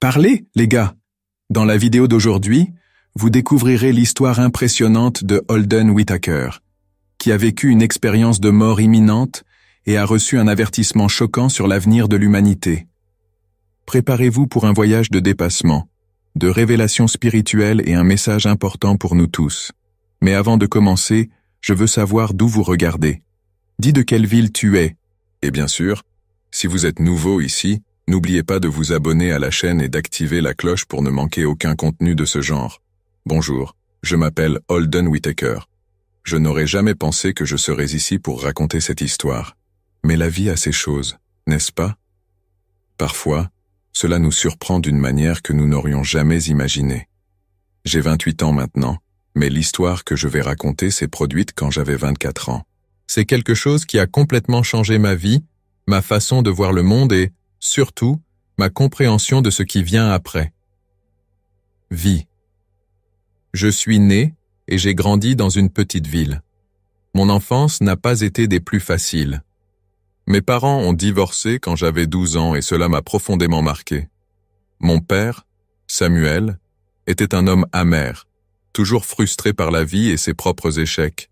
Parlez, les gars Dans la vidéo d'aujourd'hui, vous découvrirez l'histoire impressionnante de Holden Whitaker, qui a vécu une expérience de mort imminente et a reçu un avertissement choquant sur l'avenir de l'humanité. Préparez-vous pour un voyage de dépassement, de révélation spirituelle et un message important pour nous tous. Mais avant de commencer, je veux savoir d'où vous regardez. Dis de quelle ville tu es. Et bien sûr, si vous êtes nouveau ici, N'oubliez pas de vous abonner à la chaîne et d'activer la cloche pour ne manquer aucun contenu de ce genre. Bonjour, je m'appelle Holden Whitaker. Je n'aurais jamais pensé que je serais ici pour raconter cette histoire. Mais la vie a ses choses, n'est-ce pas? Parfois, cela nous surprend d'une manière que nous n'aurions jamais imaginée. J'ai 28 ans maintenant, mais l'histoire que je vais raconter s'est produite quand j'avais 24 ans. C'est quelque chose qui a complètement changé ma vie, ma façon de voir le monde et, surtout ma compréhension de ce qui vient après. Vie. Je suis né et j'ai grandi dans une petite ville. Mon enfance n'a pas été des plus faciles. Mes parents ont divorcé quand j'avais 12 ans et cela m'a profondément marqué. Mon père, Samuel, était un homme amer, toujours frustré par la vie et ses propres échecs.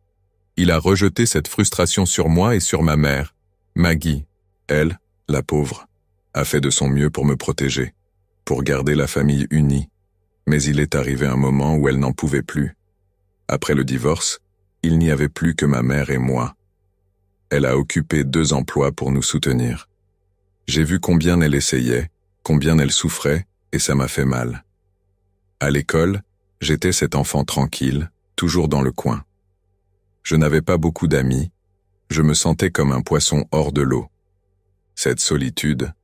Il a rejeté cette frustration sur moi et sur ma mère, Maggie, elle, la pauvre a fait de son mieux pour me protéger, pour garder la famille unie, mais il est arrivé un moment où elle n'en pouvait plus. Après le divorce, il n'y avait plus que ma mère et moi. Elle a occupé deux emplois pour nous soutenir. J'ai vu combien elle essayait, combien elle souffrait, et ça m'a fait mal. À l'école, j'étais cet enfant tranquille, toujours dans le coin. Je n'avais pas beaucoup d'amis, je me sentais comme un poisson hors de l'eau. Cette solitude,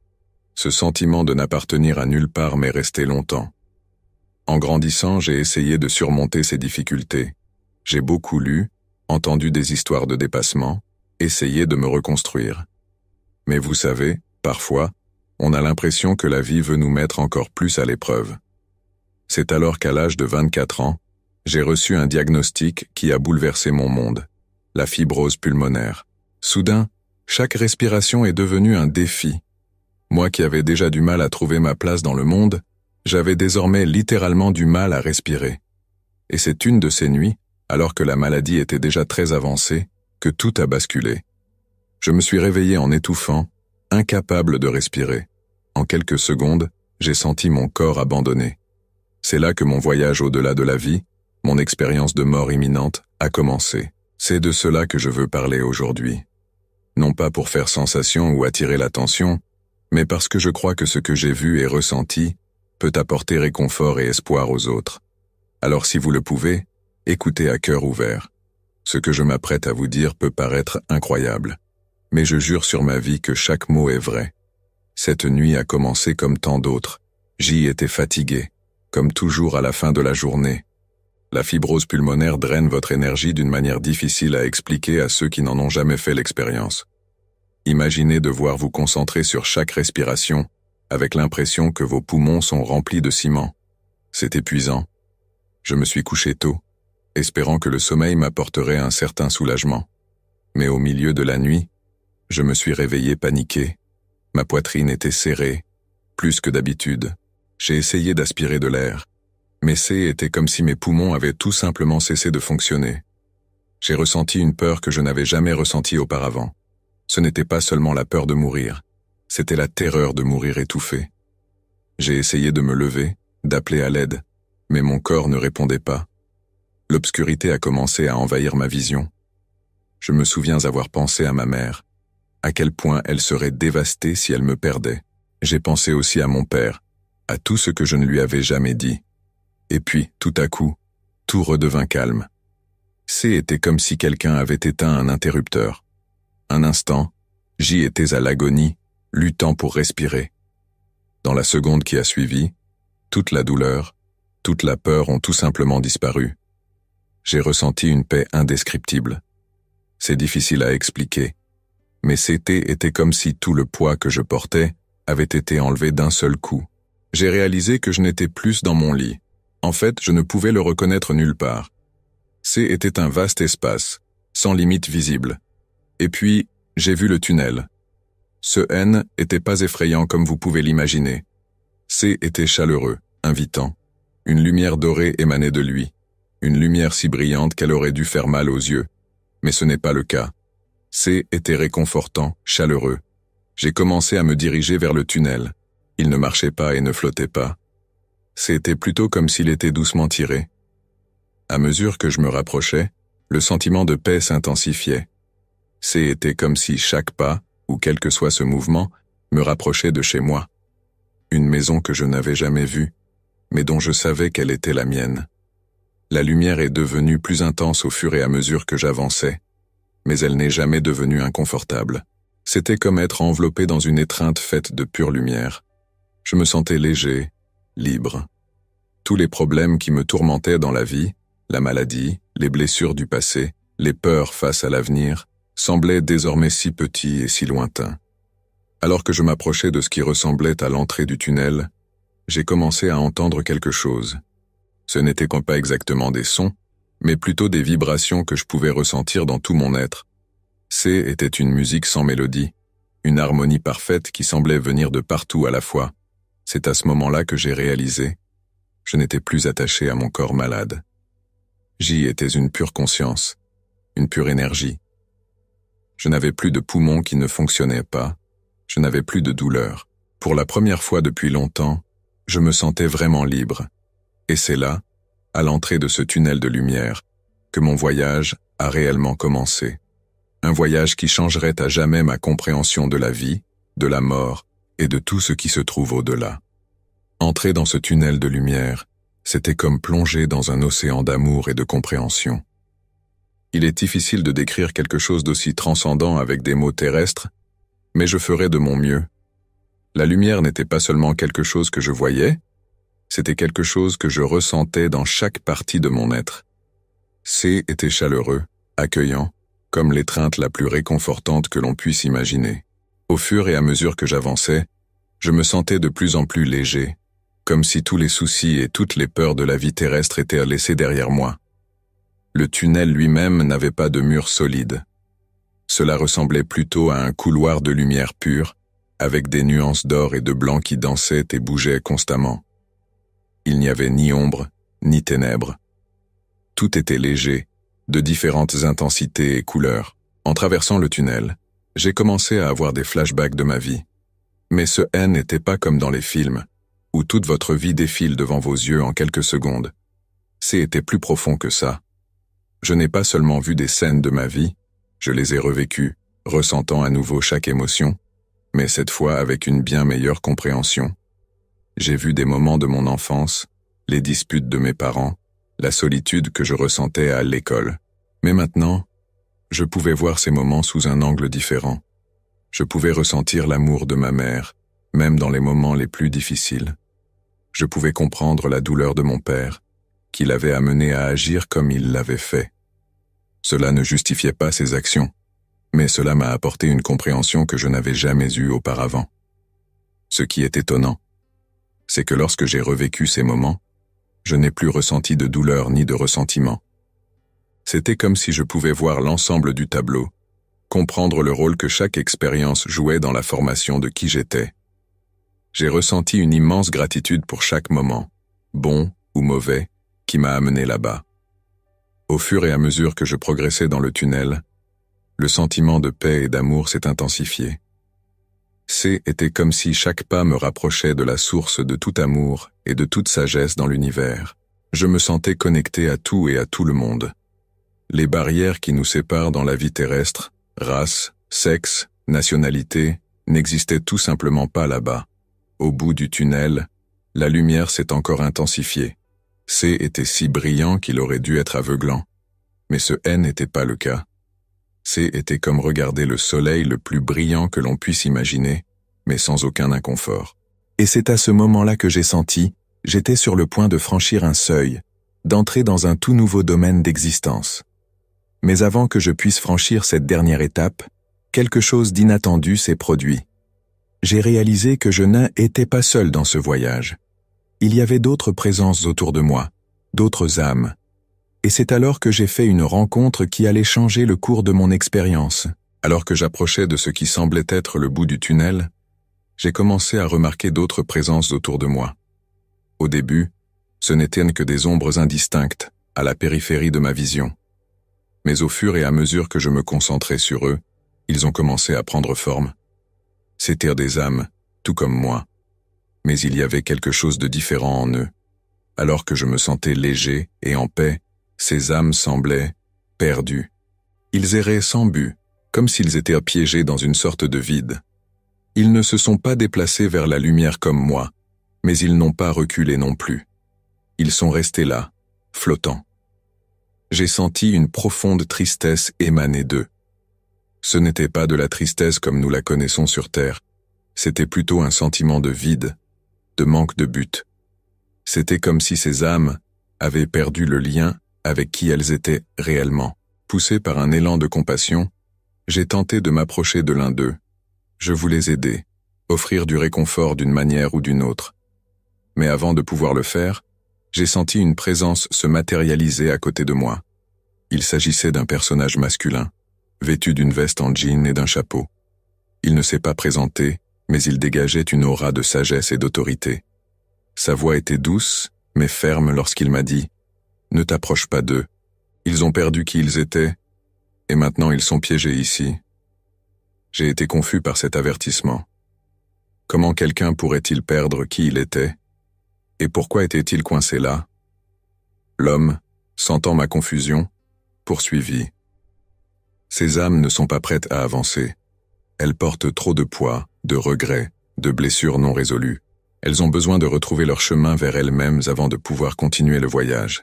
ce sentiment de n'appartenir à nulle part m'est resté longtemps. En grandissant, j'ai essayé de surmonter ces difficultés. J'ai beaucoup lu, entendu des histoires de dépassement, essayé de me reconstruire. Mais vous savez, parfois, on a l'impression que la vie veut nous mettre encore plus à l'épreuve. C'est alors qu'à l'âge de 24 ans, j'ai reçu un diagnostic qui a bouleversé mon monde, la fibrose pulmonaire. Soudain, chaque respiration est devenue un défi, moi qui avais déjà du mal à trouver ma place dans le monde, j'avais désormais littéralement du mal à respirer. Et c'est une de ces nuits, alors que la maladie était déjà très avancée, que tout a basculé. Je me suis réveillé en étouffant, incapable de respirer. En quelques secondes, j'ai senti mon corps abandonné. C'est là que mon voyage au-delà de la vie, mon expérience de mort imminente, a commencé. C'est de cela que je veux parler aujourd'hui. Non pas pour faire sensation ou attirer l'attention, mais parce que je crois que ce que j'ai vu et ressenti peut apporter réconfort et espoir aux autres. Alors si vous le pouvez, écoutez à cœur ouvert. Ce que je m'apprête à vous dire peut paraître incroyable, mais je jure sur ma vie que chaque mot est vrai. Cette nuit a commencé comme tant d'autres. J'y étais fatigué, comme toujours à la fin de la journée. La fibrose pulmonaire draine votre énergie d'une manière difficile à expliquer à ceux qui n'en ont jamais fait l'expérience. Imaginez devoir vous concentrer sur chaque respiration, avec l'impression que vos poumons sont remplis de ciment. C'est épuisant. Je me suis couché tôt, espérant que le sommeil m'apporterait un certain soulagement. Mais au milieu de la nuit, je me suis réveillé paniqué. Ma poitrine était serrée, plus que d'habitude. J'ai essayé d'aspirer de l'air, mais c'était comme si mes poumons avaient tout simplement cessé de fonctionner. J'ai ressenti une peur que je n'avais jamais ressentie auparavant. Ce n'était pas seulement la peur de mourir, c'était la terreur de mourir étouffé. J'ai essayé de me lever, d'appeler à l'aide, mais mon corps ne répondait pas. L'obscurité a commencé à envahir ma vision. Je me souviens avoir pensé à ma mère, à quel point elle serait dévastée si elle me perdait. J'ai pensé aussi à mon père, à tout ce que je ne lui avais jamais dit. Et puis, tout à coup, tout redevint calme. C était comme si quelqu'un avait éteint un interrupteur. Instant, j'y étais à l'agonie, luttant pour respirer. Dans la seconde qui a suivi, toute la douleur, toute la peur ont tout simplement disparu. J'ai ressenti une paix indescriptible. C'est difficile à expliquer, mais c'était était comme si tout le poids que je portais avait été enlevé d'un seul coup. J'ai réalisé que je n'étais plus dans mon lit. En fait, je ne pouvais le reconnaître nulle part. C'est était un vaste espace, sans limite visible, et puis, j'ai vu le tunnel. Ce N était pas effrayant comme vous pouvez l'imaginer. C était chaleureux, invitant. Une lumière dorée émanait de lui, une lumière si brillante qu'elle aurait dû faire mal aux yeux. Mais ce n'est pas le cas. C était réconfortant, chaleureux. J'ai commencé à me diriger vers le tunnel. Il ne marchait pas et ne flottait pas. C'était plutôt comme s'il était doucement tiré. À mesure que je me rapprochais, le sentiment de paix s'intensifiait. C'était comme si chaque pas, ou quel que soit ce mouvement, me rapprochait de chez moi. Une maison que je n'avais jamais vue, mais dont je savais qu'elle était la mienne. La lumière est devenue plus intense au fur et à mesure que j'avançais, mais elle n'est jamais devenue inconfortable. C'était comme être enveloppé dans une étreinte faite de pure lumière. Je me sentais léger, libre. Tous les problèmes qui me tourmentaient dans la vie, la maladie, les blessures du passé, les peurs face à l'avenir, semblaient désormais si petits et si lointains. Alors que je m'approchais de ce qui ressemblait à l'entrée du tunnel, j'ai commencé à entendre quelque chose. Ce n'était pas exactement des sons, mais plutôt des vibrations que je pouvais ressentir dans tout mon être. C était une musique sans mélodie, une harmonie parfaite qui semblait venir de partout à la fois. C'est à ce moment-là que j'ai réalisé. Je n'étais plus attaché à mon corps malade. J'y étais une pure conscience, une pure énergie. Je n'avais plus de poumons qui ne fonctionnaient pas, je n'avais plus de douleur. Pour la première fois depuis longtemps, je me sentais vraiment libre. Et c'est là, à l'entrée de ce tunnel de lumière, que mon voyage a réellement commencé. Un voyage qui changerait à jamais ma compréhension de la vie, de la mort et de tout ce qui se trouve au-delà. Entrer dans ce tunnel de lumière, c'était comme plonger dans un océan d'amour et de compréhension. Il est difficile de décrire quelque chose d'aussi transcendant avec des mots terrestres, mais je ferai de mon mieux. La lumière n'était pas seulement quelque chose que je voyais, c'était quelque chose que je ressentais dans chaque partie de mon être. C était chaleureux, accueillant, comme l'étreinte la plus réconfortante que l'on puisse imaginer. Au fur et à mesure que j'avançais, je me sentais de plus en plus léger, comme si tous les soucis et toutes les peurs de la vie terrestre étaient laissés derrière moi. Le tunnel lui-même n'avait pas de mur solide. Cela ressemblait plutôt à un couloir de lumière pure, avec des nuances d'or et de blanc qui dansaient et bougeaient constamment. Il n'y avait ni ombre, ni ténèbres. Tout était léger, de différentes intensités et couleurs. En traversant le tunnel, j'ai commencé à avoir des flashbacks de ma vie. Mais ce N n'était pas comme dans les films, où toute votre vie défile devant vos yeux en quelques secondes. C'était plus profond que ça. Je n'ai pas seulement vu des scènes de ma vie, je les ai revécues, ressentant à nouveau chaque émotion, mais cette fois avec une bien meilleure compréhension. J'ai vu des moments de mon enfance, les disputes de mes parents, la solitude que je ressentais à l'école. Mais maintenant, je pouvais voir ces moments sous un angle différent. Je pouvais ressentir l'amour de ma mère, même dans les moments les plus difficiles. Je pouvais comprendre la douleur de mon père, qui l'avait amené à agir comme il l'avait fait. Cela ne justifiait pas ses actions, mais cela m'a apporté une compréhension que je n'avais jamais eue auparavant. Ce qui est étonnant, c'est que lorsque j'ai revécu ces moments, je n'ai plus ressenti de douleur ni de ressentiment. C'était comme si je pouvais voir l'ensemble du tableau, comprendre le rôle que chaque expérience jouait dans la formation de qui j'étais. J'ai ressenti une immense gratitude pour chaque moment, bon ou mauvais, qui m'a amené là-bas. Au fur et à mesure que je progressais dans le tunnel, le sentiment de paix et d'amour s'est intensifié. C était comme si chaque pas me rapprochait de la source de tout amour et de toute sagesse dans l'univers. Je me sentais connecté à tout et à tout le monde. Les barrières qui nous séparent dans la vie terrestre, race, sexe, nationalité, n'existaient tout simplement pas là-bas. Au bout du tunnel, la lumière s'est encore intensifiée. C était si brillant qu'il aurait dû être aveuglant. Mais ce N n'était pas le cas. C était comme regarder le soleil le plus brillant que l'on puisse imaginer, mais sans aucun inconfort. Et c'est à ce moment-là que j'ai senti, j'étais sur le point de franchir un seuil, d'entrer dans un tout nouveau domaine d'existence. Mais avant que je puisse franchir cette dernière étape, quelque chose d'inattendu s'est produit. J'ai réalisé que je n'étais pas seul dans ce voyage. Il y avait d'autres présences autour de moi, d'autres âmes, et c'est alors que j'ai fait une rencontre qui allait changer le cours de mon expérience. Alors que j'approchais de ce qui semblait être le bout du tunnel, j'ai commencé à remarquer d'autres présences autour de moi. Au début, ce n'étaient que des ombres indistinctes, à la périphérie de ma vision. Mais au fur et à mesure que je me concentrais sur eux, ils ont commencé à prendre forme. C'étaient des âmes, tout comme moi. Mais il y avait quelque chose de différent en eux. Alors que je me sentais léger et en paix, ces âmes semblaient perdues. Ils erraient sans but, comme s'ils étaient piégés dans une sorte de vide. Ils ne se sont pas déplacés vers la lumière comme moi, mais ils n'ont pas reculé non plus. Ils sont restés là, flottants. J'ai senti une profonde tristesse émaner d'eux. Ce n'était pas de la tristesse comme nous la connaissons sur Terre, c'était plutôt un sentiment de vide, de manque de but. C'était comme si ces âmes avaient perdu le lien avec qui elles étaient réellement. Poussé par un élan de compassion, j'ai tenté de m'approcher de l'un d'eux. Je voulais aider, offrir du réconfort d'une manière ou d'une autre. Mais avant de pouvoir le faire, j'ai senti une présence se matérialiser à côté de moi. Il s'agissait d'un personnage masculin, vêtu d'une veste en jean et d'un chapeau. Il ne s'est pas présenté, mais il dégageait une aura de sagesse et d'autorité. Sa voix était douce, mais ferme lorsqu'il m'a dit ⁇ Ne t'approche pas d'eux, ils ont perdu qui ils étaient, et maintenant ils sont piégés ici. J'ai été confus par cet avertissement. Comment quelqu'un pourrait-il perdre qui il était Et pourquoi était-il coincé là? L'homme, sentant ma confusion, poursuivit. Ces âmes ne sont pas prêtes à avancer. Elles portent trop de poids, de regrets, de blessures non résolues. Elles ont besoin de retrouver leur chemin vers elles-mêmes avant de pouvoir continuer le voyage.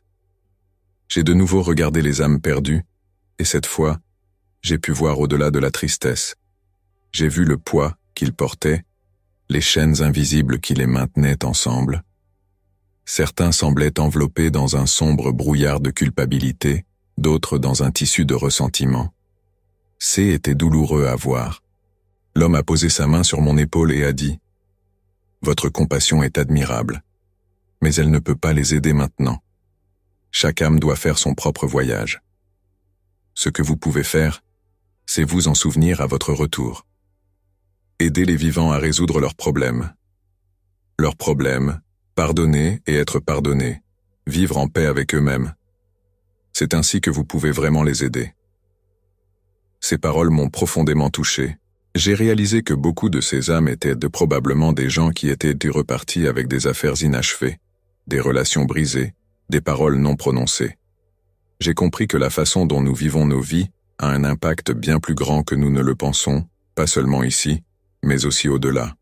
J'ai de nouveau regardé les âmes perdues, et cette fois, j'ai pu voir au-delà de la tristesse. J'ai vu le poids qu'ils portaient, les chaînes invisibles qui les maintenaient ensemble. Certains semblaient enveloppés dans un sombre brouillard de culpabilité, d'autres dans un tissu de ressentiment. C'est était douloureux à voir. L'homme a posé sa main sur mon épaule et a dit ⁇ Votre compassion est admirable, mais elle ne peut pas les aider maintenant. Chaque âme doit faire son propre voyage. Ce que vous pouvez faire, c'est vous en souvenir à votre retour. Aider les vivants à résoudre leurs problèmes. Leurs problèmes, pardonner et être pardonnés, vivre en paix avec eux-mêmes. C'est ainsi que vous pouvez vraiment les aider. Ces paroles m'ont profondément touché. J'ai réalisé que beaucoup de ces âmes étaient de probablement des gens qui étaient repartis avec des affaires inachevées, des relations brisées, des paroles non prononcées. J'ai compris que la façon dont nous vivons nos vies a un impact bien plus grand que nous ne le pensons, pas seulement ici, mais aussi au-delà.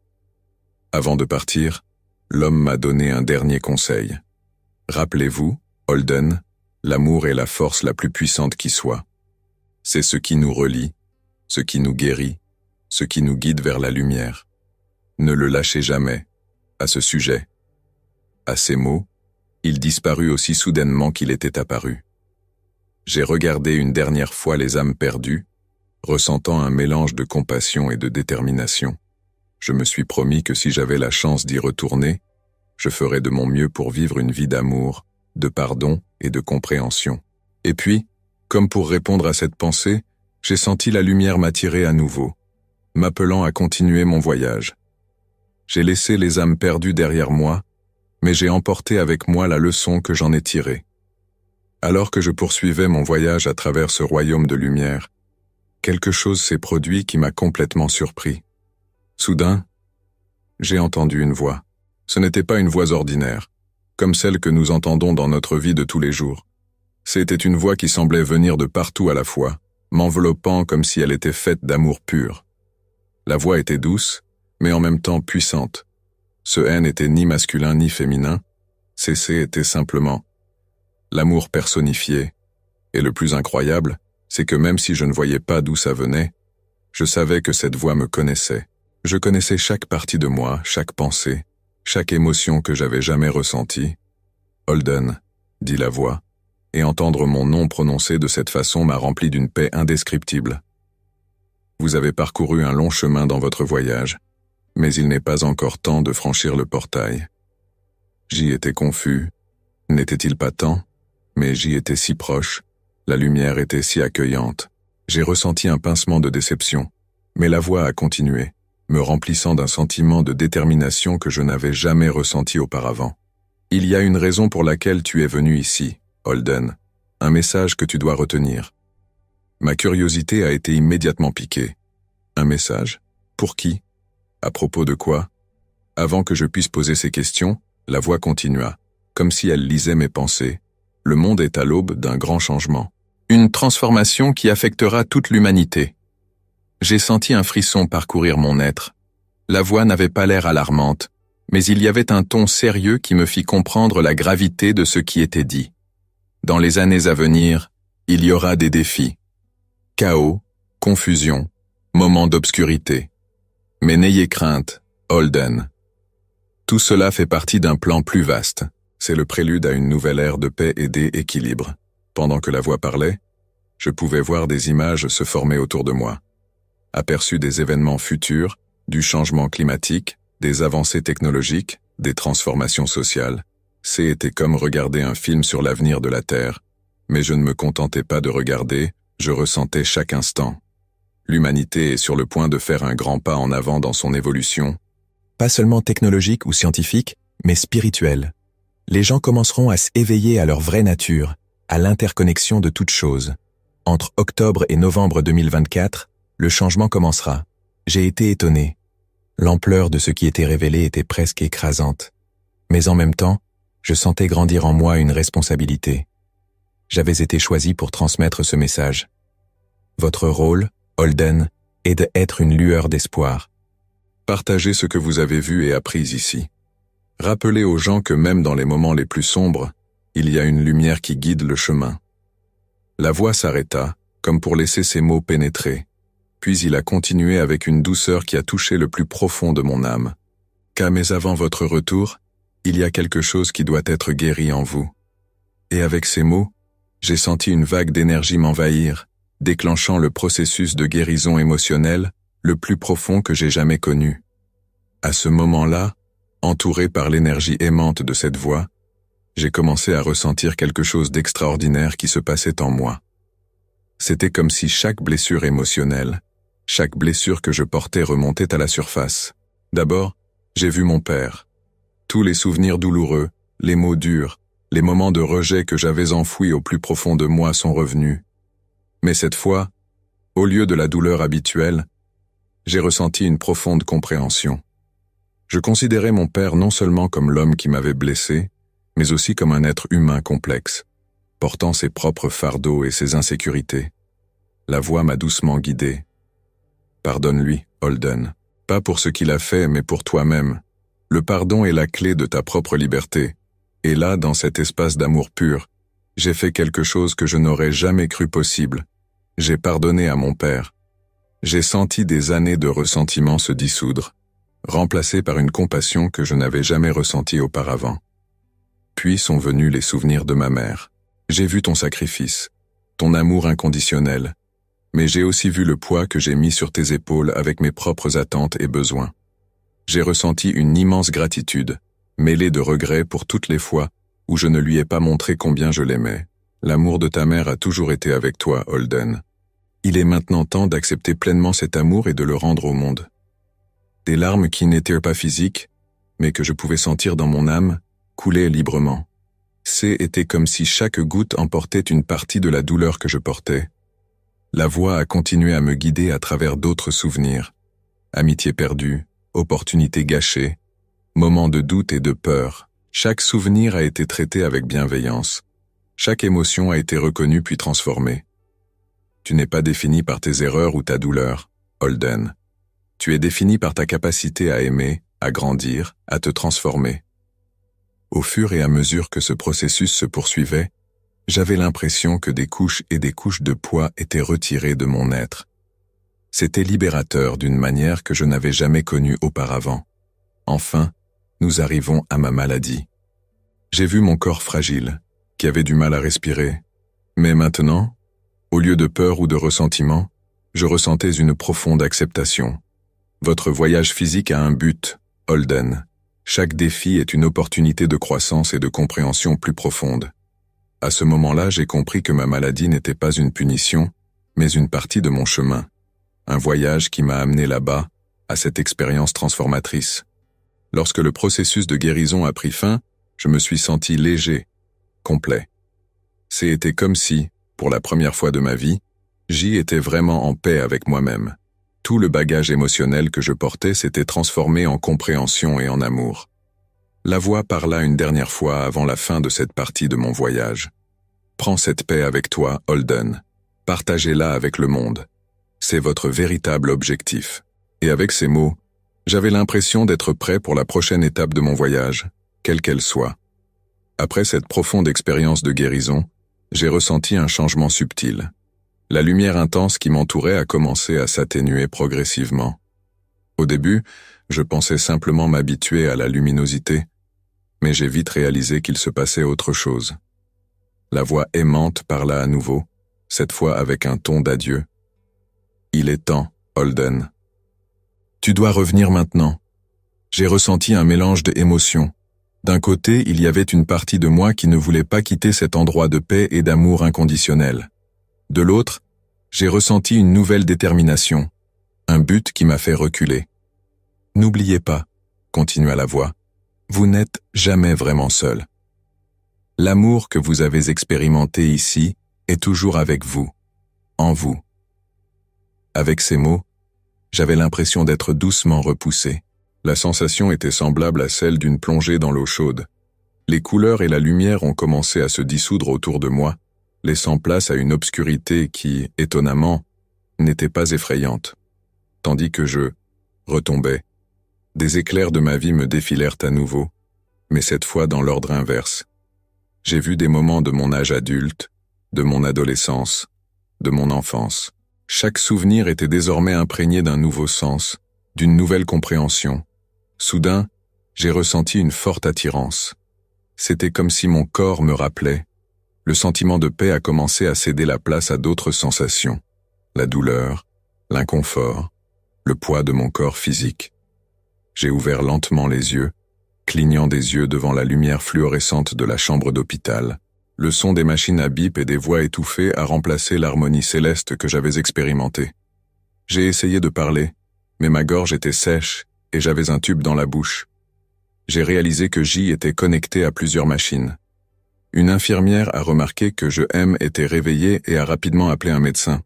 Avant de partir, l'homme m'a donné un dernier conseil. Rappelez-vous, Holden, l'amour est la force la plus puissante qui soit. C'est ce qui nous relie, ce qui nous guérit, ce qui nous guide vers la lumière. Ne le lâchez jamais, à ce sujet. À ces mots, il disparut aussi soudainement qu'il était apparu. J'ai regardé une dernière fois les âmes perdues, ressentant un mélange de compassion et de détermination. Je me suis promis que si j'avais la chance d'y retourner, je ferais de mon mieux pour vivre une vie d'amour, de pardon et de compréhension. Et puis, comme pour répondre à cette pensée, j'ai senti la lumière m'attirer à nouveau, m'appelant à continuer mon voyage. J'ai laissé les âmes perdues derrière moi mais j'ai emporté avec moi la leçon que j'en ai tirée. Alors que je poursuivais mon voyage à travers ce royaume de lumière, quelque chose s'est produit qui m'a complètement surpris. Soudain, j'ai entendu une voix. Ce n'était pas une voix ordinaire, comme celle que nous entendons dans notre vie de tous les jours. C'était une voix qui semblait venir de partout à la fois, m'enveloppant comme si elle était faite d'amour pur. La voix était douce, mais en même temps puissante. Ce N n'était ni masculin ni féminin, CC était simplement l'amour personnifié. Et le plus incroyable, c'est que même si je ne voyais pas d'où ça venait, je savais que cette voix me connaissait. Je connaissais chaque partie de moi, chaque pensée, chaque émotion que j'avais jamais ressentie. Holden, dit la voix, et entendre mon nom prononcé de cette façon m'a rempli d'une paix indescriptible. Vous avez parcouru un long chemin dans votre voyage, mais il n'est pas encore temps de franchir le portail. J'y étais confus. N'était-il pas temps? Mais j'y étais si proche. La lumière était si accueillante. J'ai ressenti un pincement de déception, mais la voix a continué. me remplissant d'un sentiment de détermination que je n'avais jamais ressenti auparavant. Il y a une raison pour laquelle tu es venu ici, Holden, un message que tu dois retenir. Ma curiosité a été immédiatement piquée. Un message? Pour qui? À propos de quoi? Avant que je puisse poser ces questions, la voix continua, comme si elle lisait mes pensées. Le monde est à l'aube d'un grand changement. Une transformation qui affectera toute l'humanité. J'ai senti un frisson parcourir mon être. La voix n'avait pas l'air alarmante, mais il y avait un ton sérieux qui me fit comprendre la gravité de ce qui était dit. Dans les années à venir, il y aura des défis. Chaos, confusion, moments d'obscurité. Mais n'ayez crainte, Holden. Tout cela fait partie d'un plan plus vaste. C'est le prélude à une nouvelle ère de paix et d'équilibre. Pendant que la voix parlait, je pouvais voir des images se former autour de moi. Aperçu des événements futurs, du changement climatique, des avancées technologiques, des transformations sociales. C'était comme regarder un film sur l'avenir de la Terre. Mais je ne me contentais pas de regarder, je ressentais chaque instant. L'humanité est sur le point de faire un grand pas en avant dans son évolution. Pas seulement technologique ou scientifique, mais spirituel. Les gens commenceront à s'éveiller à leur vraie nature, à l'interconnexion de toutes choses. Entre octobre et novembre 2024, le changement commencera. J'ai été étonné. L'ampleur de ce qui était révélé était presque écrasante. Mais en même temps, je sentais grandir en moi une responsabilité j'avais été choisi pour transmettre ce message. Votre rôle, Holden, est d'être une lueur d'espoir. Partagez ce que vous avez vu et appris ici. Rappelez aux gens que même dans les moments les plus sombres, il y a une lumière qui guide le chemin. La voix s'arrêta, comme pour laisser ses mots pénétrer, puis il a continué avec une douceur qui a touché le plus profond de mon âme. Car mais avant votre retour, il y a quelque chose qui doit être guéri en vous. Et avec ces mots, j'ai senti une vague d'énergie m'envahir, déclenchant le processus de guérison émotionnelle le plus profond que j'ai jamais connu. À ce moment-là, entouré par l'énergie aimante de cette voix, j'ai commencé à ressentir quelque chose d'extraordinaire qui se passait en moi. C'était comme si chaque blessure émotionnelle, chaque blessure que je portais remontait à la surface. D'abord, j'ai vu mon père. Tous les souvenirs douloureux, les mots durs, les moments de rejet que j'avais enfouis au plus profond de moi sont revenus. Mais cette fois, au lieu de la douleur habituelle, j'ai ressenti une profonde compréhension. Je considérais mon père non seulement comme l'homme qui m'avait blessé, mais aussi comme un être humain complexe, portant ses propres fardeaux et ses insécurités. La voix m'a doucement guidé. Pardonne-lui, Holden, pas pour ce qu'il a fait, mais pour toi-même. Le pardon est la clé de ta propre liberté, et là, dans cet espace d'amour pur, j'ai fait quelque chose que je n'aurais jamais cru possible. J'ai pardonné à mon père. J'ai senti des années de ressentiment se dissoudre, remplacées par une compassion que je n'avais jamais ressentie auparavant. Puis sont venus les souvenirs de ma mère. J'ai vu ton sacrifice, ton amour inconditionnel, mais j'ai aussi vu le poids que j'ai mis sur tes épaules avec mes propres attentes et besoins. J'ai ressenti une immense gratitude, mêlé de regrets pour toutes les fois où je ne lui ai pas montré combien je l'aimais. L'amour de ta mère a toujours été avec toi, Holden. Il est maintenant temps d'accepter pleinement cet amour et de le rendre au monde. Des larmes qui n'étaient pas physiques, mais que je pouvais sentir dans mon âme, coulaient librement. C'était comme si chaque goutte emportait une partie de la douleur que je portais. La voix a continué à me guider à travers d'autres souvenirs. Amitié perdue, opportunités gâchées, Moments de doute et de peur, chaque souvenir a été traité avec bienveillance. Chaque émotion a été reconnue puis transformée. Tu n'es pas défini par tes erreurs ou ta douleur, Holden. Tu es défini par ta capacité à aimer, à grandir, à te transformer. Au fur et à mesure que ce processus se poursuivait, j'avais l'impression que des couches et des couches de poids étaient retirées de mon être. C'était libérateur d'une manière que je n'avais jamais connue auparavant. Enfin, nous arrivons à ma maladie. J'ai vu mon corps fragile, qui avait du mal à respirer. Mais maintenant, au lieu de peur ou de ressentiment, je ressentais une profonde acceptation. Votre voyage physique a un but, Holden. Chaque défi est une opportunité de croissance et de compréhension plus profonde. À ce moment-là, j'ai compris que ma maladie n'était pas une punition, mais une partie de mon chemin. Un voyage qui m'a amené là-bas, à cette expérience transformatrice. Lorsque le processus de guérison a pris fin, je me suis senti léger, complet. C'était comme si, pour la première fois de ma vie, j'y étais vraiment en paix avec moi-même. Tout le bagage émotionnel que je portais s'était transformé en compréhension et en amour. La voix parla une dernière fois avant la fin de cette partie de mon voyage. Prends cette paix avec toi, Holden. Partagez-la avec le monde. C'est votre véritable objectif. Et avec ces mots, j'avais l'impression d'être prêt pour la prochaine étape de mon voyage, quelle qu'elle soit. Après cette profonde expérience de guérison, j'ai ressenti un changement subtil. La lumière intense qui m'entourait a commencé à s'atténuer progressivement. Au début, je pensais simplement m'habituer à la luminosité, mais j'ai vite réalisé qu'il se passait autre chose. La voix aimante parla à nouveau, cette fois avec un ton d'adieu. Il est temps, Holden. Tu dois revenir maintenant. J'ai ressenti un mélange d'émotions. D'un côté, il y avait une partie de moi qui ne voulait pas quitter cet endroit de paix et d'amour inconditionnel. De l'autre, j'ai ressenti une nouvelle détermination, un but qui m'a fait reculer. N'oubliez pas, continua la voix, vous n'êtes jamais vraiment seul. L'amour que vous avez expérimenté ici est toujours avec vous, en vous. Avec ces mots, j'avais l'impression d'être doucement repoussé. La sensation était semblable à celle d'une plongée dans l'eau chaude. Les couleurs et la lumière ont commencé à se dissoudre autour de moi, laissant place à une obscurité qui, étonnamment, n'était pas effrayante. Tandis que je retombais, des éclairs de ma vie me défilèrent à nouveau, mais cette fois dans l'ordre inverse. J'ai vu des moments de mon âge adulte, de mon adolescence, de mon enfance. Chaque souvenir était désormais imprégné d'un nouveau sens, d'une nouvelle compréhension. Soudain, j'ai ressenti une forte attirance. C'était comme si mon corps me rappelait. Le sentiment de paix a commencé à céder la place à d'autres sensations. La douleur, l'inconfort, le poids de mon corps physique. J'ai ouvert lentement les yeux, clignant des yeux devant la lumière fluorescente de la chambre d'hôpital. Le son des machines à bip et des voix étouffées a remplacé l'harmonie céleste que j'avais expérimentée. J'ai essayé de parler, mais ma gorge était sèche et j'avais un tube dans la bouche. J'ai réalisé que J était connecté à plusieurs machines. Une infirmière a remarqué que je M était réveillé et a rapidement appelé un médecin.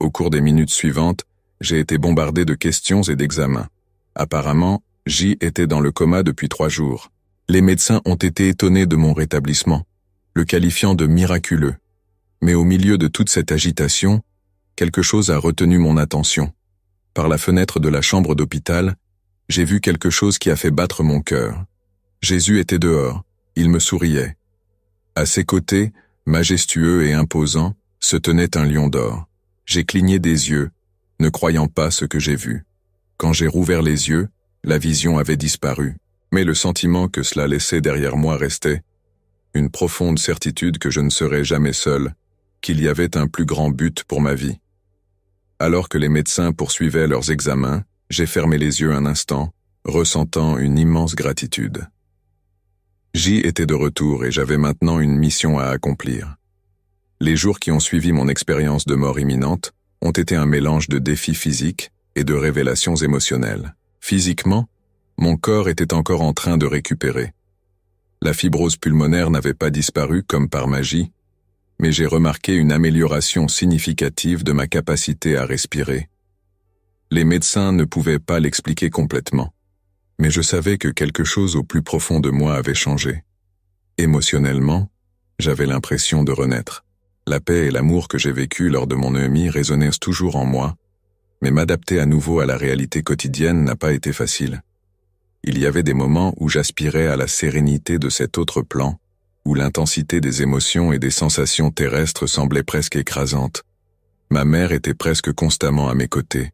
Au cours des minutes suivantes, j'ai été bombardé de questions et d'examens. Apparemment, J était dans le coma depuis trois jours. Les médecins ont été étonnés de mon rétablissement le qualifiant de miraculeux. Mais au milieu de toute cette agitation, quelque chose a retenu mon attention. Par la fenêtre de la chambre d'hôpital, j'ai vu quelque chose qui a fait battre mon cœur. Jésus était dehors, il me souriait. À ses côtés, majestueux et imposant, se tenait un lion d'or. J'ai cligné des yeux, ne croyant pas ce que j'ai vu. Quand j'ai rouvert les yeux, la vision avait disparu, mais le sentiment que cela laissait derrière moi restait, une profonde certitude que je ne serais jamais seul, qu'il y avait un plus grand but pour ma vie. Alors que les médecins poursuivaient leurs examens, j'ai fermé les yeux un instant, ressentant une immense gratitude. J'y étais de retour et j'avais maintenant une mission à accomplir. Les jours qui ont suivi mon expérience de mort imminente ont été un mélange de défis physiques et de révélations émotionnelles. Physiquement, mon corps était encore en train de récupérer. La fibrose pulmonaire n'avait pas disparu comme par magie, mais j'ai remarqué une amélioration significative de ma capacité à respirer. Les médecins ne pouvaient pas l'expliquer complètement, mais je savais que quelque chose au plus profond de moi avait changé. Émotionnellement, j'avais l'impression de renaître. La paix et l'amour que j'ai vécu lors de mon EMI résonnaient toujours en moi, mais m'adapter à nouveau à la réalité quotidienne n'a pas été facile. Il y avait des moments où j'aspirais à la sérénité de cet autre plan, où l'intensité des émotions et des sensations terrestres semblait presque écrasante. Ma mère était presque constamment à mes côtés.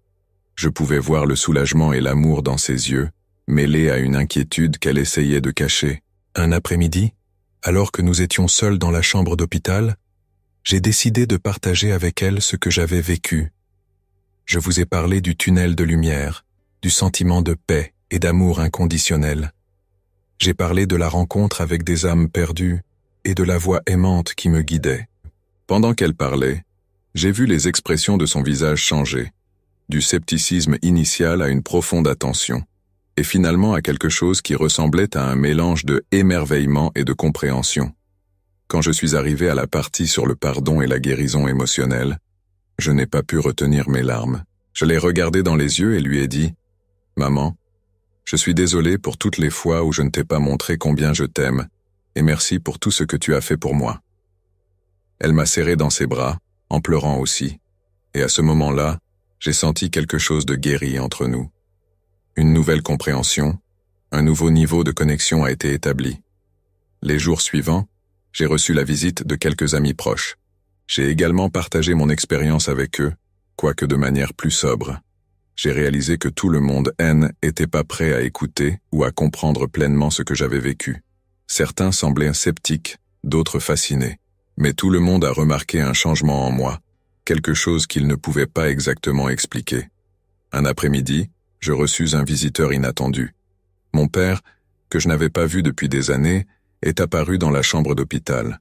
Je pouvais voir le soulagement et l'amour dans ses yeux, mêlés à une inquiétude qu'elle essayait de cacher. Un après-midi, alors que nous étions seuls dans la chambre d'hôpital, j'ai décidé de partager avec elle ce que j'avais vécu. Je vous ai parlé du tunnel de lumière, du sentiment de paix et d'amour inconditionnel. J'ai parlé de la rencontre avec des âmes perdues et de la voix aimante qui me guidait. Pendant qu'elle parlait, j'ai vu les expressions de son visage changer. du scepticisme initial à une profonde attention, et finalement à quelque chose qui ressemblait à un mélange de émerveillement et de compréhension. Quand je suis arrivé à la partie sur le pardon et la guérison émotionnelle, je n'ai pas pu retenir mes larmes. Je l'ai regardé dans les yeux et lui ai dit, Maman, je suis désolé pour toutes les fois où je ne t'ai pas montré combien je t'aime, et merci pour tout ce que tu as fait pour moi. Elle m'a serré dans ses bras, en pleurant aussi, et à ce moment-là, j'ai senti quelque chose de guéri entre nous. Une nouvelle compréhension, un nouveau niveau de connexion a été établi. Les jours suivants, j'ai reçu la visite de quelques amis proches. J'ai également partagé mon expérience avec eux, quoique de manière plus sobre. J'ai réalisé que tout le monde N était pas prêt à écouter ou à comprendre pleinement ce que j'avais vécu. Certains semblaient sceptiques, d'autres fascinés. Mais tout le monde a remarqué un changement en moi, quelque chose qu'ils ne pouvaient pas exactement expliquer. Un après-midi, je reçus un visiteur inattendu. Mon père, que je n'avais pas vu depuis des années, est apparu dans la chambre d'hôpital.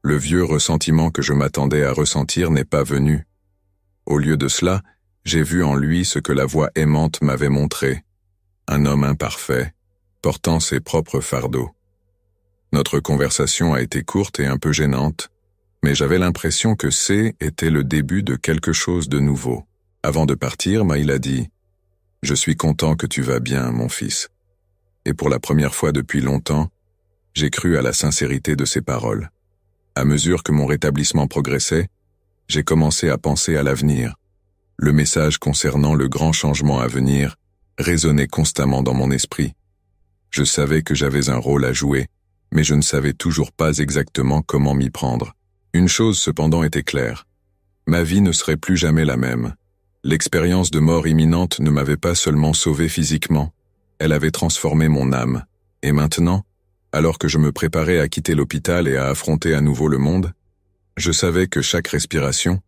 Le vieux ressentiment que je m'attendais à ressentir n'est pas venu. Au lieu de cela, j'ai vu en lui ce que la voix aimante m'avait montré. Un homme imparfait, portant ses propres fardeaux. Notre conversation a été courte et un peu gênante, mais j'avais l'impression que C le début de quelque chose de nouveau. Avant de partir, Maïl a dit « Je suis content que tu vas bien, mon fils. » Et pour la première fois depuis longtemps, j'ai cru à la sincérité de ses paroles. À mesure que mon rétablissement progressait, j'ai commencé à penser à l'avenir. Le message concernant le grand changement à venir résonnait constamment dans mon esprit. Je savais que j'avais un rôle à jouer, mais je ne savais toujours pas exactement comment m'y prendre. Une chose cependant était claire. Ma vie ne serait plus jamais la même. L'expérience de mort imminente ne m'avait pas seulement sauvé physiquement, elle avait transformé mon âme. Et maintenant, alors que je me préparais à quitter l'hôpital et à affronter à nouveau le monde, je savais que chaque respiration,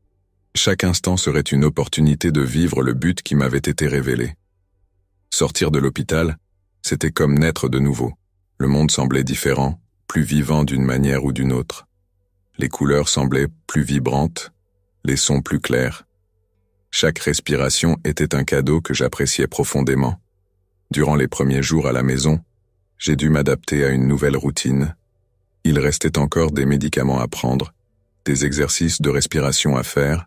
chaque instant serait une opportunité de vivre le but qui m'avait été révélé. Sortir de l'hôpital, c'était comme naître de nouveau. Le monde semblait différent, plus vivant d'une manière ou d'une autre. Les couleurs semblaient plus vibrantes, les sons plus clairs. Chaque respiration était un cadeau que j'appréciais profondément. Durant les premiers jours à la maison, j'ai dû m'adapter à une nouvelle routine. Il restait encore des médicaments à prendre, des exercices de respiration à faire,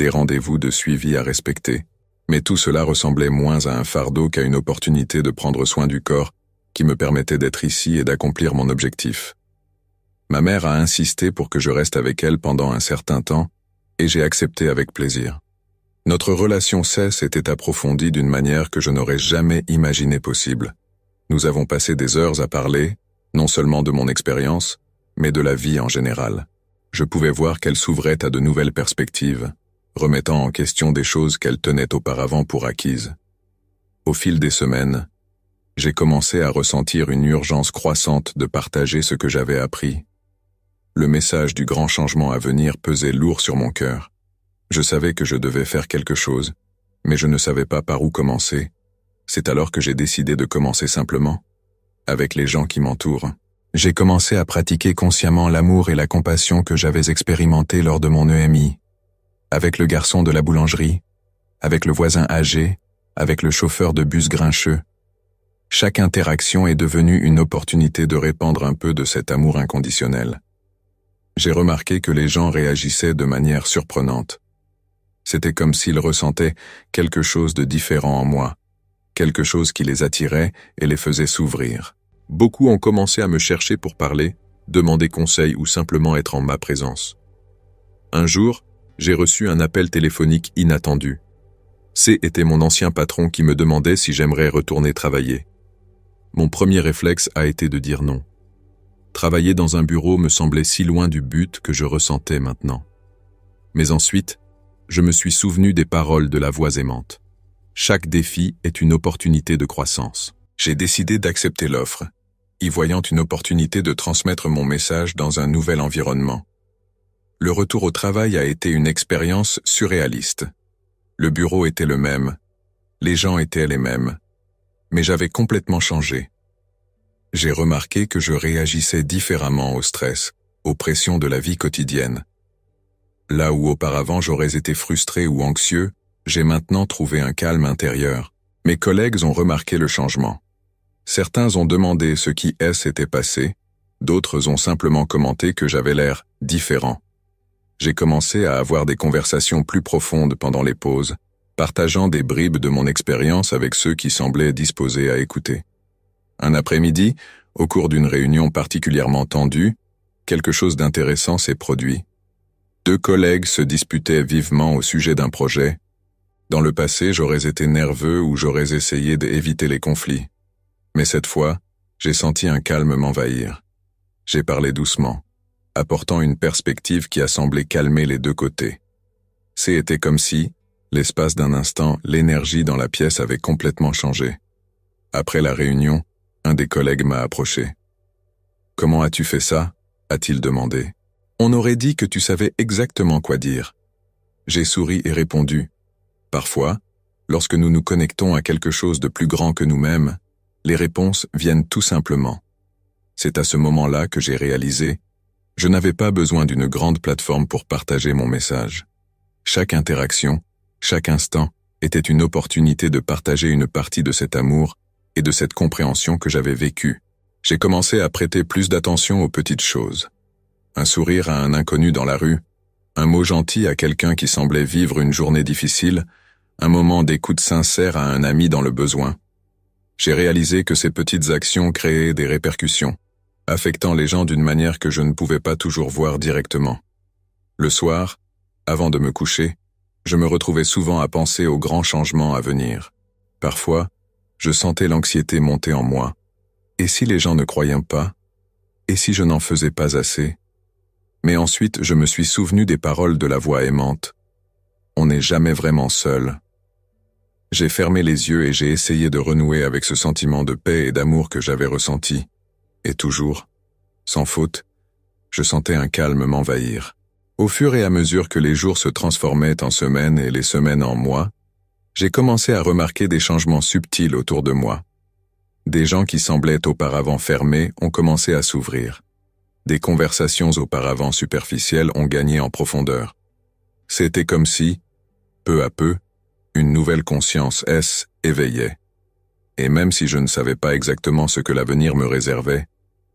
des rendez-vous de suivi à respecter, mais tout cela ressemblait moins à un fardeau qu'à une opportunité de prendre soin du corps qui me permettait d'être ici et d'accomplir mon objectif. Ma mère a insisté pour que je reste avec elle pendant un certain temps, et j'ai accepté avec plaisir. Notre relation cesse s'était approfondie d'une manière que je n'aurais jamais imaginé possible. Nous avons passé des heures à parler, non seulement de mon expérience, mais de la vie en général. Je pouvais voir qu'elle s'ouvrait à de nouvelles perspectives, remettant en question des choses qu'elle tenait auparavant pour acquises. Au fil des semaines, j'ai commencé à ressentir une urgence croissante de partager ce que j'avais appris. Le message du grand changement à venir pesait lourd sur mon cœur. Je savais que je devais faire quelque chose, mais je ne savais pas par où commencer. C'est alors que j'ai décidé de commencer simplement, avec les gens qui m'entourent. J'ai commencé à pratiquer consciemment l'amour et la compassion que j'avais expérimenté lors de mon EMI, avec le garçon de la boulangerie, avec le voisin âgé, avec le chauffeur de bus grincheux, chaque interaction est devenue une opportunité de répandre un peu de cet amour inconditionnel. J'ai remarqué que les gens réagissaient de manière surprenante. C'était comme s'ils ressentaient quelque chose de différent en moi, quelque chose qui les attirait et les faisait s'ouvrir. Beaucoup ont commencé à me chercher pour parler, demander conseil ou simplement être en ma présence. Un jour, j'ai reçu un appel téléphonique inattendu. C était mon ancien patron qui me demandait si j'aimerais retourner travailler. Mon premier réflexe a été de dire non. Travailler dans un bureau me semblait si loin du but que je ressentais maintenant. Mais ensuite, je me suis souvenu des paroles de la voix aimante. Chaque défi est une opportunité de croissance. J'ai décidé d'accepter l'offre, y voyant une opportunité de transmettre mon message dans un nouvel environnement. Le retour au travail a été une expérience surréaliste. Le bureau était le même, les gens étaient les mêmes, mais j'avais complètement changé. J'ai remarqué que je réagissais différemment au stress, aux pressions de la vie quotidienne. Là où auparavant j'aurais été frustré ou anxieux, J'ai maintenant trouvé un calme intérieur. Mes collègues ont remarqué le changement. Certains ont demandé ce qui s'était passé, d'autres ont simplement commenté que j'avais l'air différent. J'ai commencé à avoir des conversations plus profondes pendant les pauses, partageant des bribes de mon expérience avec ceux qui semblaient disposés à écouter. Un après-midi, au cours d'une réunion particulièrement tendue, quelque chose d'intéressant s'est produit. Deux collègues se disputaient vivement au sujet d'un projet. Dans le passé, j'aurais été nerveux ou j'aurais essayé d'éviter les conflits. Mais cette fois, j'ai senti un calme m'envahir. J'ai parlé doucement, apportant une perspective qui a semblé calmer les deux côtés. C'était comme si, l'espace d'un instant, l'énergie dans la pièce avait complètement changé. Après la réunion, un des collègues m'a approché. Comment as-tu fait ça? a-t-il demandé. On aurait dit que tu savais exactement quoi dire. J'ai souri et répondu. Parfois, lorsque nous nous connectons à quelque chose de plus grand que nous-mêmes, les réponses viennent tout simplement. C'est à ce moment-là que j'ai réalisé, je n'avais pas besoin d'une grande plateforme pour partager mon message. Chaque interaction, chaque instant, était une opportunité de partager une partie de cet amour et de cette compréhension que j'avais vécue. J'ai commencé à prêter plus d'attention aux petites choses. Un sourire à un inconnu dans la rue, un mot gentil à quelqu'un qui semblait vivre une journée difficile, un moment d'écoute sincère à un ami dans le besoin, j'ai réalisé que ces petites actions créaient des répercussions, affectant les gens d'une manière que je ne pouvais pas toujours voir directement. Le soir, avant de me coucher, je me retrouvais souvent à penser aux grands changements à venir. Parfois, je sentais l'anxiété monter en moi. Et si les gens ne croyaient pas? Et si je n'en faisais pas assez? Mais ensuite, je me suis souvenu des paroles de la voix aimante. On n'est jamais vraiment seul, j'ai fermé les yeux et j'ai essayé de renouer avec ce sentiment de paix et d'amour que j'avais ressenti. Et toujours, sans faute, je sentais un calme m'envahir. Au fur et à mesure que les jours se transformaient en semaines et les semaines en mois, j'ai commencé à remarquer des changements subtils autour de moi. Des gens qui semblaient auparavant fermés ont commencé à s'ouvrir. Des conversations auparavant superficielles ont gagné en profondeur. C'était comme si, peu à peu, une nouvelle conscience S éveillait. Et même si je ne savais pas exactement ce que l'avenir me réservait,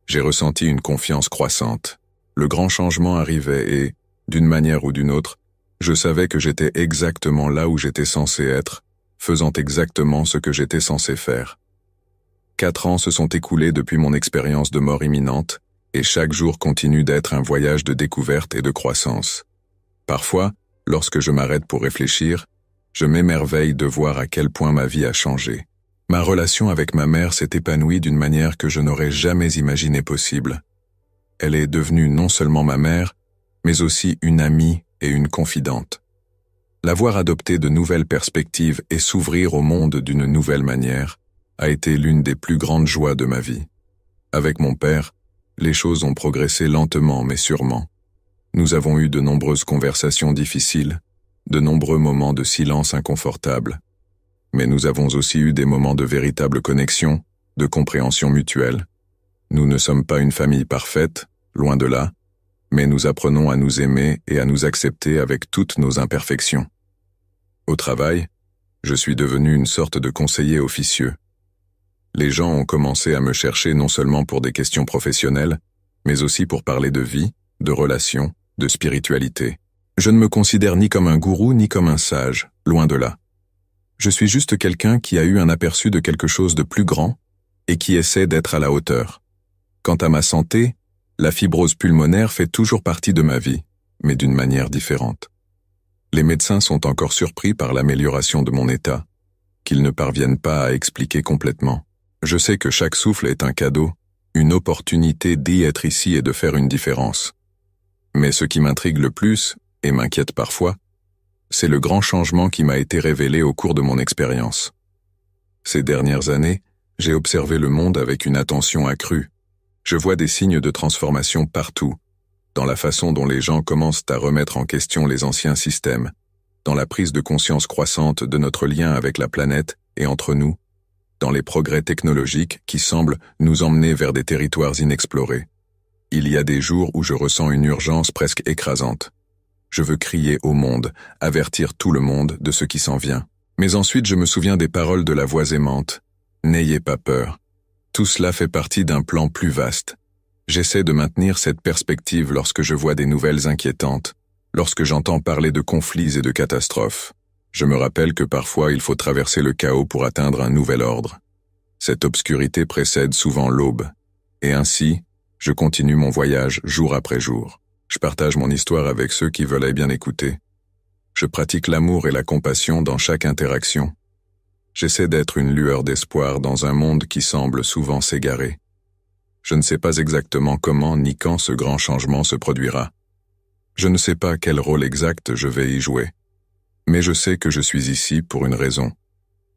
j'ai ressenti une confiance croissante. Le grand changement arrivait et, d'une manière ou d'une autre, je savais que j'étais exactement là où j'étais censé être, faisant exactement ce que j'étais censé faire. Quatre ans se sont écoulés depuis mon expérience de mort imminente, et chaque jour continue d'être un voyage de découverte et de croissance. Parfois, lorsque je m'arrête pour réfléchir, je m'émerveille de voir à quel point ma vie a changé. Ma relation avec ma mère s'est épanouie d'une manière que je n'aurais jamais imaginé possible. Elle est devenue non seulement ma mère, mais aussi une amie et une confidente. La voir adopter de nouvelles perspectives et s'ouvrir au monde d'une nouvelle manière a été l'une des plus grandes joies de ma vie. Avec mon père, les choses ont progressé lentement mais sûrement. Nous avons eu de nombreuses conversations difficiles, de nombreux moments de silence inconfortable. Mais nous avons aussi eu des moments de véritable connexion, de compréhension mutuelle. Nous ne sommes pas une famille parfaite, loin de là, mais nous apprenons à nous aimer et à nous accepter avec toutes nos imperfections. Au travail, je suis devenu une sorte de conseiller officieux. Les gens ont commencé à me chercher non seulement pour des questions professionnelles, mais aussi pour parler de vie, de relations, de spiritualité. Je ne me considère ni comme un gourou ni comme un sage, loin de là. Je suis juste quelqu'un qui a eu un aperçu de quelque chose de plus grand et qui essaie d'être à la hauteur. Quant à ma santé, la fibrose pulmonaire fait toujours partie de ma vie, mais d'une manière différente. Les médecins sont encore surpris par l'amélioration de mon état, qu'ils ne parviennent pas à expliquer complètement. Je sais que chaque souffle est un cadeau, une opportunité d'y être ici et de faire une différence. Mais ce qui m'intrigue le plus, et m'inquiète parfois, c'est le grand changement qui m'a été révélé au cours de mon expérience. Ces dernières années, j'ai observé le monde avec une attention accrue. Je vois des signes de transformation partout, dans la façon dont les gens commencent à remettre en question les anciens systèmes, dans la prise de conscience croissante de notre lien avec la planète et entre nous, dans les progrès technologiques qui semblent nous emmener vers des territoires inexplorés. Il y a des jours où je ressens une urgence presque écrasante. Je veux crier au monde, avertir tout le monde de ce qui s'en vient. Mais ensuite je me souviens des paroles de la voix aimante. N'ayez pas peur. Tout cela fait partie d'un plan plus vaste. J'essaie de maintenir cette perspective lorsque je vois des nouvelles inquiétantes, lorsque j'entends parler de conflits et de catastrophes. Je me rappelle que parfois il faut traverser le chaos pour atteindre un nouvel ordre. Cette obscurité précède souvent l'aube. Et ainsi, je continue mon voyage jour après jour. Je partage mon histoire avec ceux qui veulent bien écouter. Je pratique l'amour et la compassion dans chaque interaction. J'essaie d'être une lueur d'espoir dans un monde qui semble souvent s'égarer. Je ne sais pas exactement comment ni quand ce grand changement se produira. Je ne sais pas quel rôle exact je vais y jouer. Mais je sais que je suis ici pour une raison,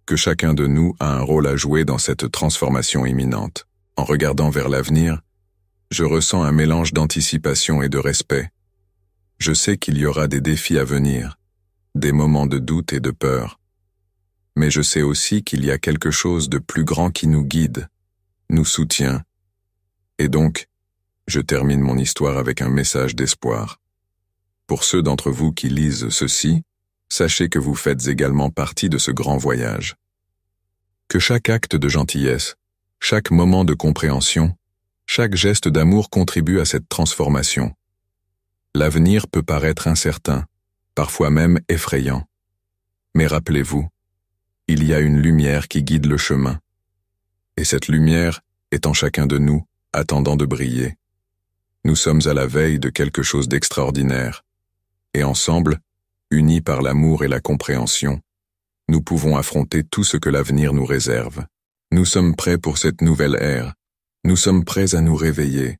que chacun de nous a un rôle à jouer dans cette transformation imminente. En regardant vers l'avenir, je ressens un mélange d'anticipation et de respect. Je sais qu'il y aura des défis à venir, des moments de doute et de peur. Mais je sais aussi qu'il y a quelque chose de plus grand qui nous guide, nous soutient. Et donc, je termine mon histoire avec un message d'espoir. Pour ceux d'entre vous qui lisent ceci, sachez que vous faites également partie de ce grand voyage. Que chaque acte de gentillesse, chaque moment de compréhension, chaque geste d'amour contribue à cette transformation. L'avenir peut paraître incertain, parfois même effrayant. Mais rappelez-vous, il y a une lumière qui guide le chemin. Et cette lumière est en chacun de nous, attendant de briller. Nous sommes à la veille de quelque chose d'extraordinaire. Et ensemble, unis par l'amour et la compréhension, nous pouvons affronter tout ce que l'avenir nous réserve. Nous sommes prêts pour cette nouvelle ère. Nous sommes prêts à nous réveiller,